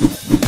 you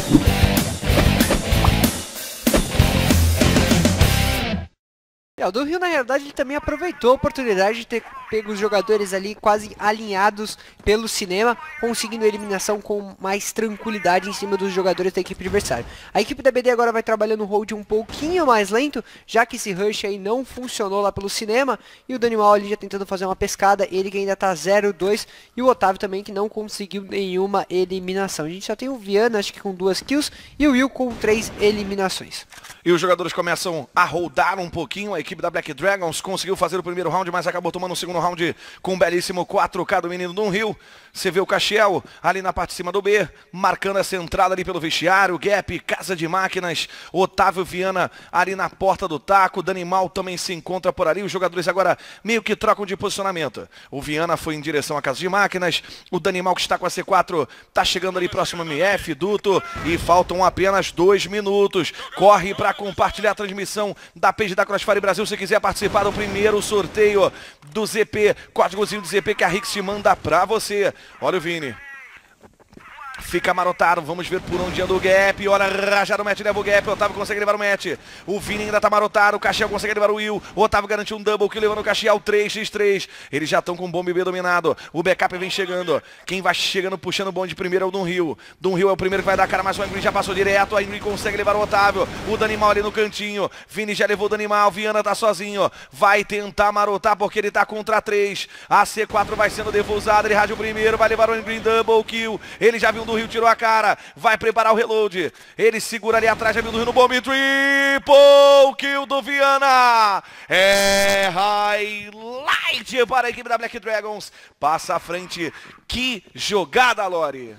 É, o do Rio, na realidade, ele também aproveitou a oportunidade de ter pego os jogadores ali quase alinhados pelo cinema, conseguindo a eliminação com mais tranquilidade em cima dos jogadores da equipe adversária. A equipe da BD agora vai trabalhando o hold um pouquinho mais lento, já que esse rush aí não funcionou lá pelo cinema, e o Danimal ali já tentando fazer uma pescada, ele que ainda tá 0-2, e o Otávio também que não conseguiu nenhuma eliminação. A gente só tem o Viana, acho que com duas kills, e o Will com três eliminações. E os jogadores começam a rodar um pouquinho. A equipe da Black Dragons conseguiu fazer o primeiro round, mas acabou tomando o segundo round com um belíssimo 4K do menino do Rio. Você vê o Caxiel ali na parte de cima do B, marcando essa entrada ali pelo vestiário. Gap, Casa de Máquinas, Otávio Viana ali na porta do taco. Danimal também se encontra por ali. Os jogadores agora meio que trocam de posicionamento. O Viana foi em direção à Casa de Máquinas. O Danimal que está com a C4 está chegando ali próximo ao MF, Duto. E faltam apenas dois minutos. Corre para compartilhar a transmissão da page da Crossfire Brasil. Se quiser participar do primeiro sorteio do ZP, códigozinho do ZP que a Rix te manda para você. Olha o Vini. Fica marotado, vamos ver por onde anda o Gap. Olha, rajado o match, leva o Gap. O Otávio consegue levar o match. O Vini ainda tá marotado. O Caxiel consegue levar o Will. O Otávio garantiu um double que levando o Caxiel 3x3. Eles já estão com o bombe B dominado. O backup vem chegando. Quem vai chegando, puxando o bonde primeiro é o Dum Rio. Dum Rio é o primeiro que vai dar cara, mas o Angry já passou direto. A Ingrid consegue levar o Otávio. O Danimal ali no cantinho. Vini já levou o Danimal. Viana tá sozinho. Vai tentar marotar porque ele tá contra 3. A C4 vai sendo defusada. Ele rádio primeiro. Vai levar o Angry double kill. Ele já viu um do Rio, tirou a cara, vai preparar o reload. Ele segura ali atrás, viu do Rio no bombe, triple kill do Viana. É highlight para a equipe da Black Dragons. Passa à frente, que jogada, Lore.